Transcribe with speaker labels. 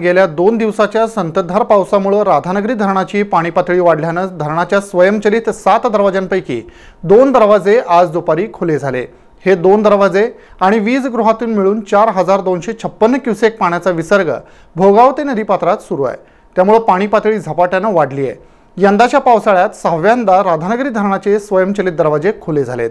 Speaker 1: गेल्या दोन दिवसाच्या संततधार पावसामुळे राधानगरी धरणाची पाणी पातळी वाढल्यानं धरणाच्या स्वयंचलित सात दरवाजांपैकी दोन दरवाजे आज दुपारी खुले झाले. हे दोन दरवाजे आणि वीज गृहातून मिळून चार हजार दोनशे छप्पन्न क्युसेक पाण्याचा विसर्ग भोगावते नदीपात्रात सुरू आहे. त्यामुळं पाणी पातळी झपाट्यानं वाढली आहे यंदाच्या पावसाळ्यात सहाव्यांदा राधानगरी धरणाचे स्वयंचलित दरवाजे खुले झालेत.